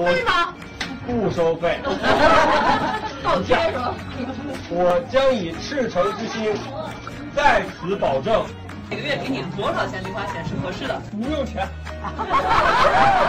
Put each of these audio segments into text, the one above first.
收费吗？不收费。放假吗？我将以赤诚之心，在此保证。每个月给你多少钱零花钱是合适的？不用钱。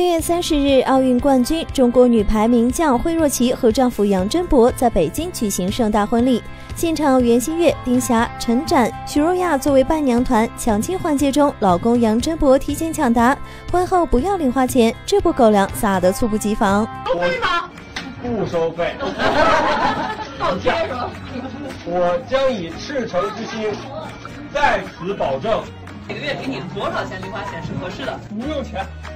四月三十日，奥运冠军中国女排名将惠若琪和丈夫杨真博在北京举行盛大婚礼。现场，袁心玥、丁霞、陈展、许若亚作为伴娘团，抢亲环节中，老公杨真博提前抢答，婚后不要零花钱，这波狗粮撒得猝不及防。收费吗？不收费。放假吗？我将以赤诚之心，在此保证。每个月给你多少钱零花钱是合适的？不用钱。